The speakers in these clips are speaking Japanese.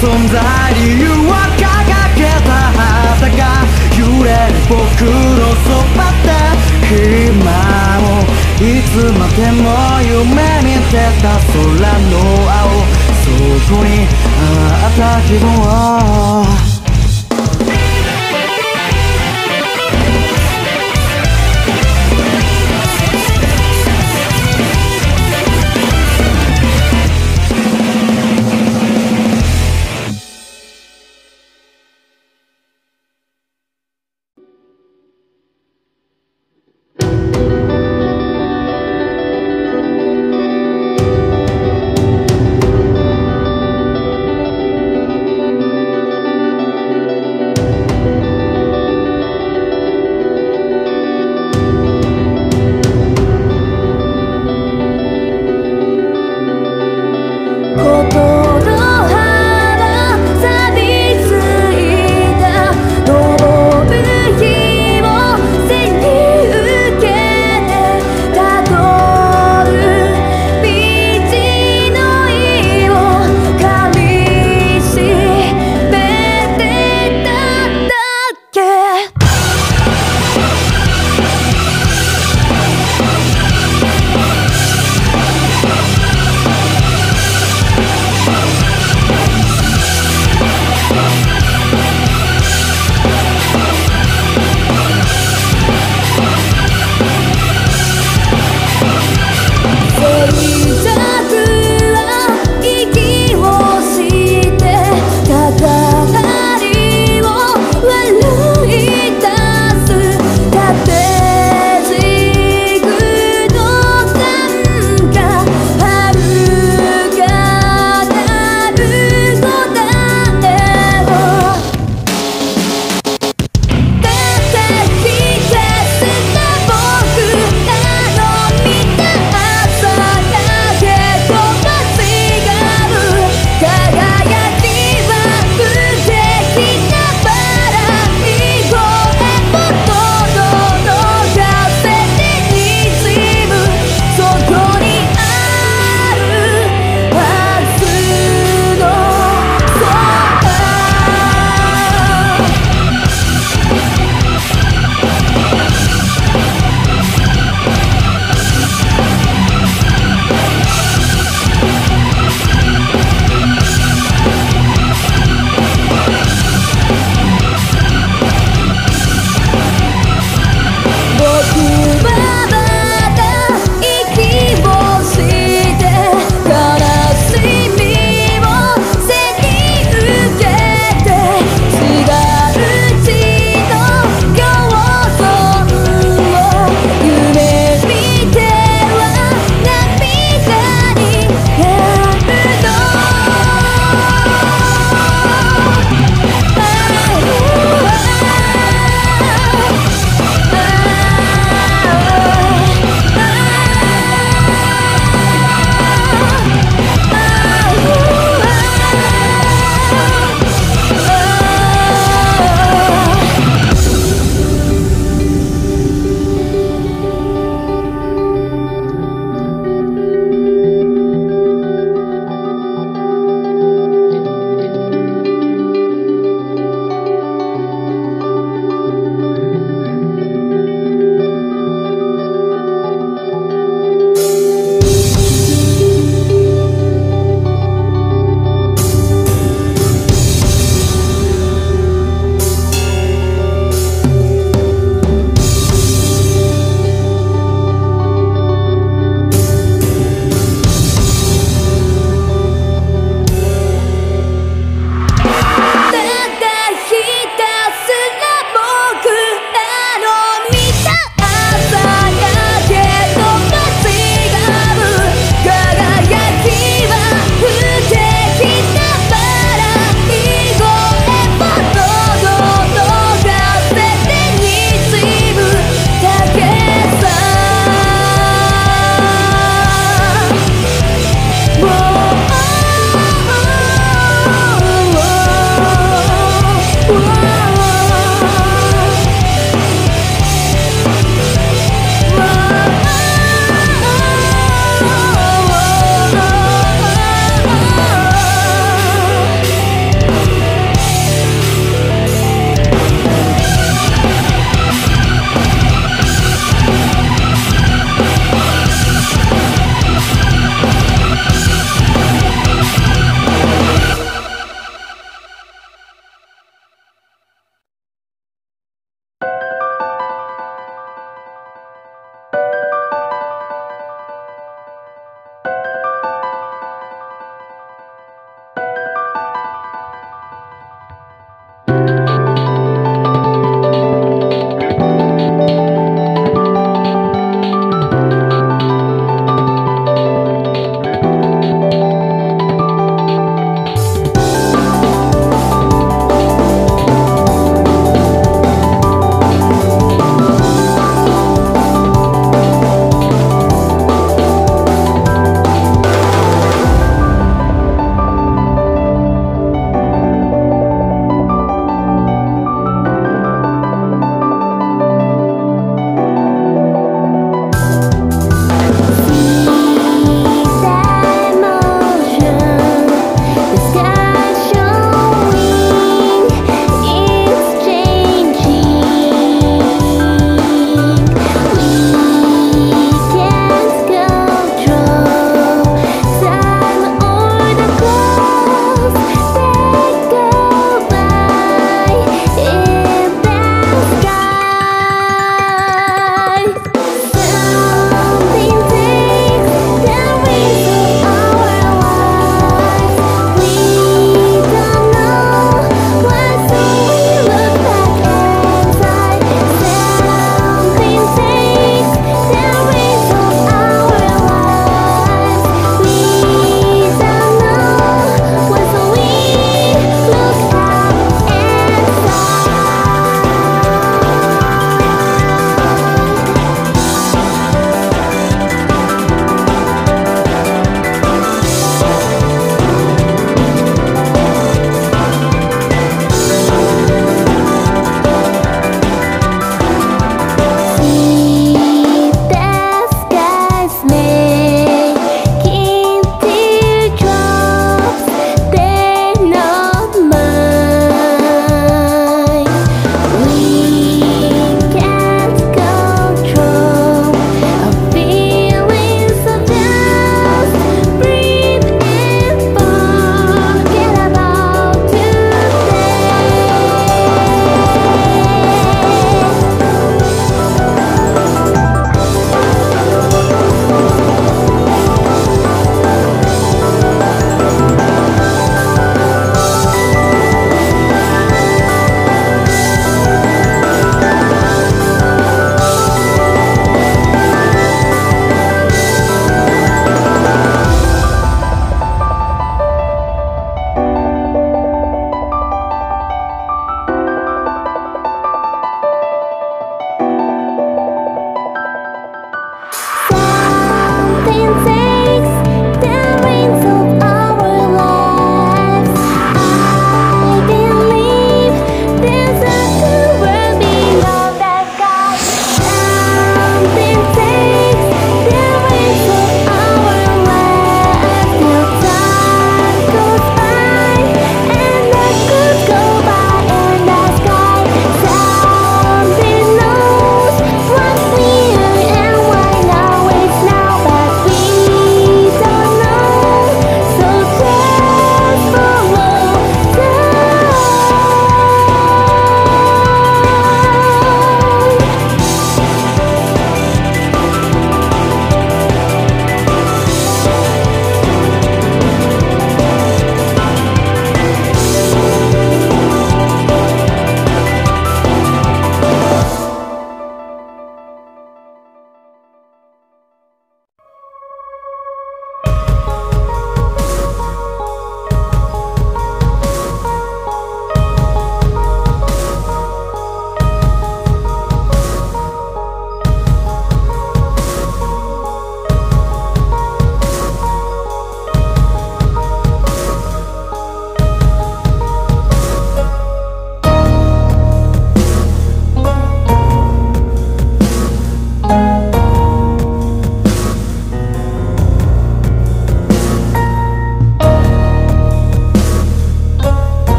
存在理由は掲げた旗が揺れる僕のそばで今もいつまでも夢見てた空の青そこにあった希望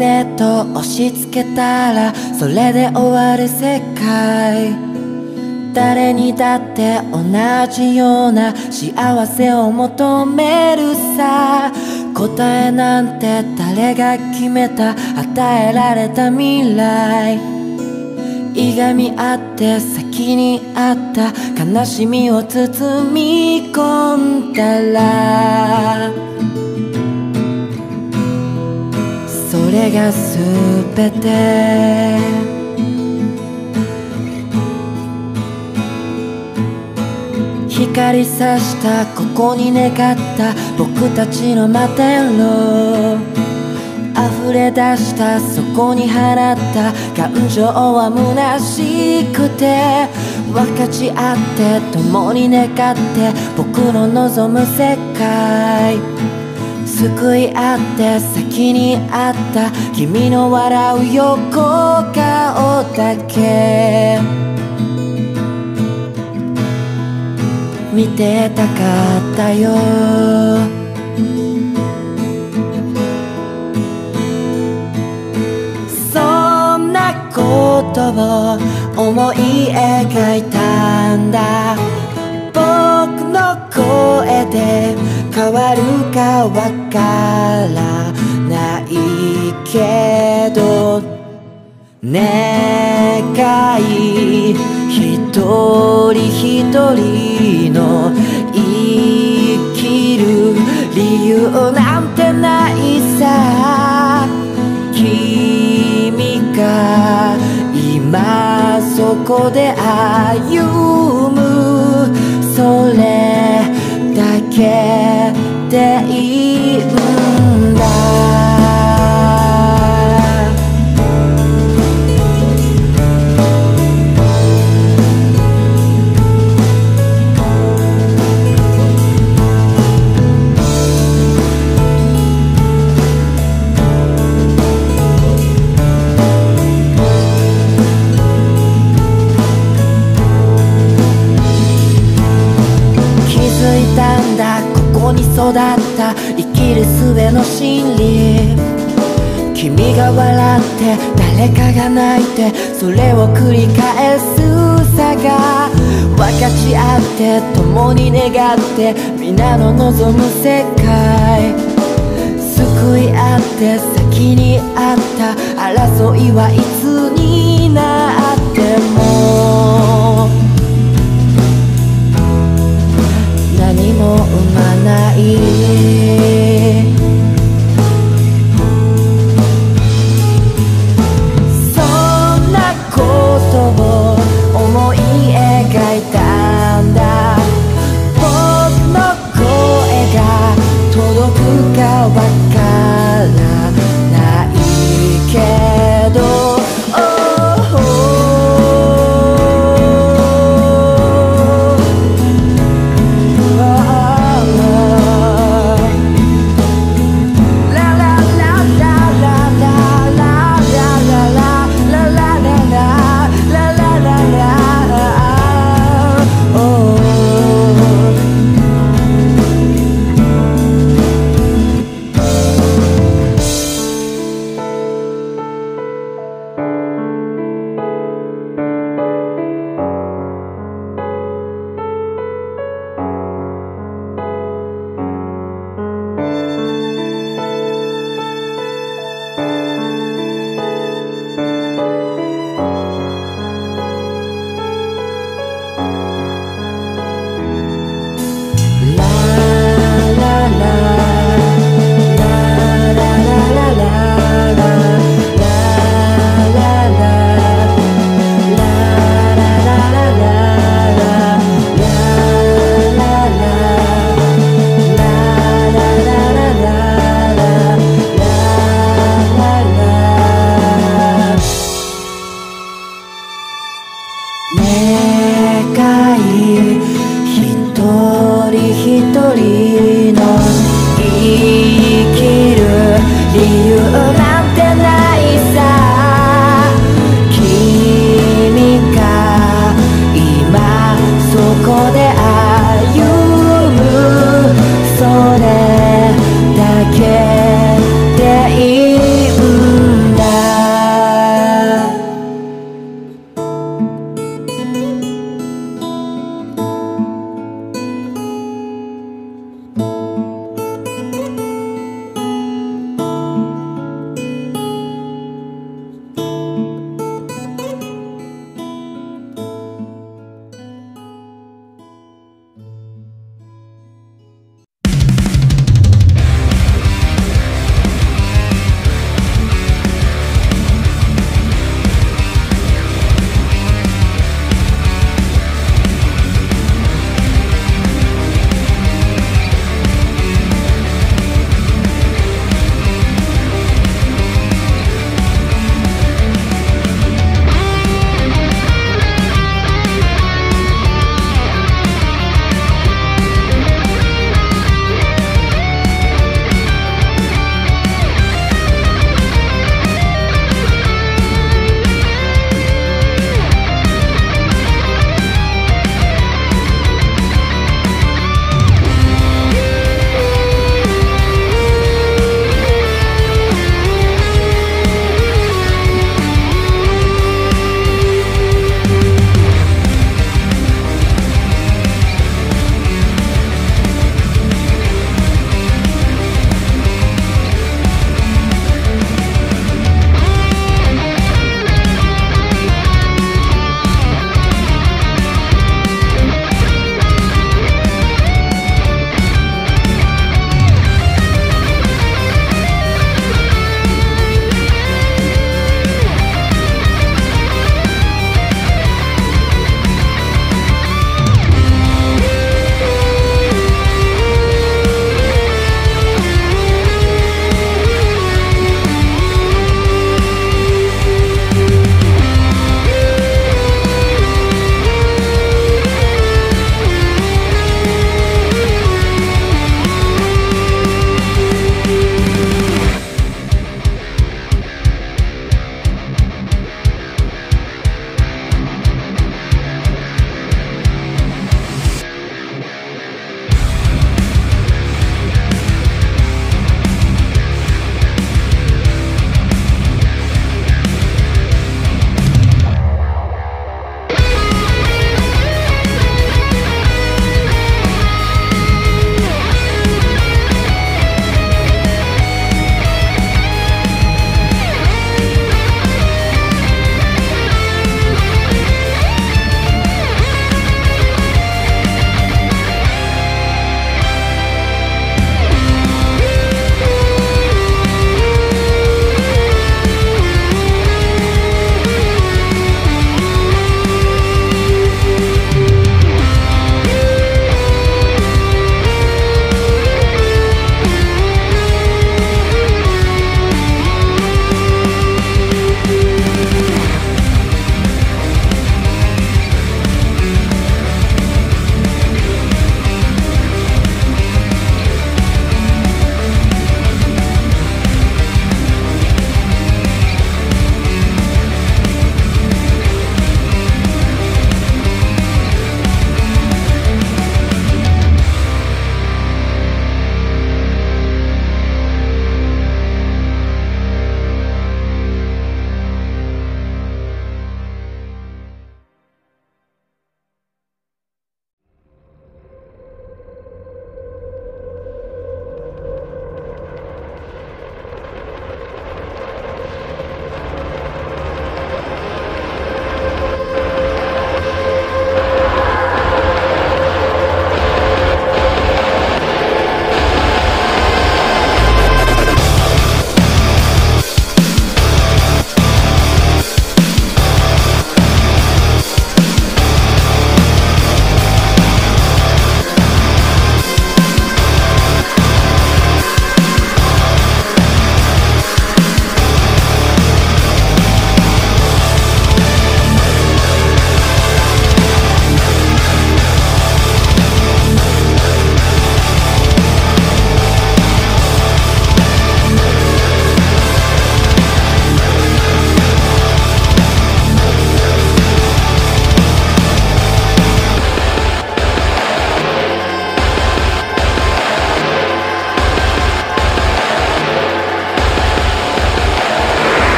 君のせいと押し付けたらそれで終わる世界。誰にだって同じような幸せを求めるさ。答えなんて誰が決めた。与えられた未来。いがみ合って先にあった悲しみを包み込んだら。れがすべて。光さしたここに願った僕たちの摩天楼。溢れ出したそこに放った感情は虚しくて。分かち合って共に願って僕の望む世界。救い合って先にあった。君の笑う横顔だけ。見てたかったよ。そんなことを思い描いたんだ。僕の声で変わるかわからないけど願い一人一人の生きる理由なんてないさ君が今そこで歩むそれだけでいい育った生きる術の真理。君が笑って誰かが泣いてそれを繰り返すさが。分かち合って共に願って皆の望む世界。救い合って先にあった争いはいつになっても。も生まない。